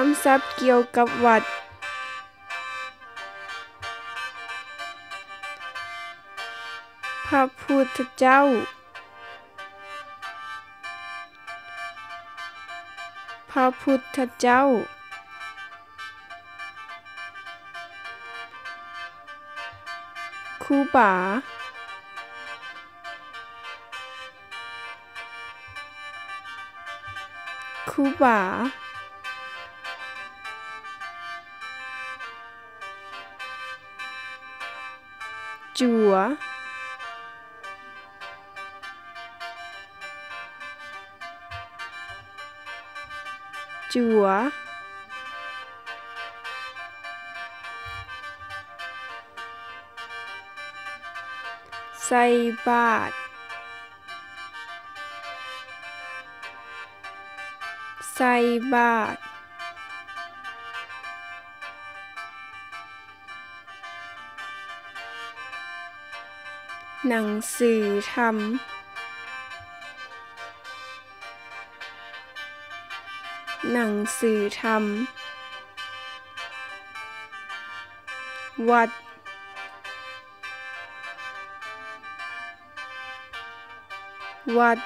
คำศัพท์เกี่ยวกับวัด พระพุทธเจ้า พระพุทธเจ้า คูบาคูบา จัวจัวใส่ หนังสือธรรมหนังสือธรรมวัด วัด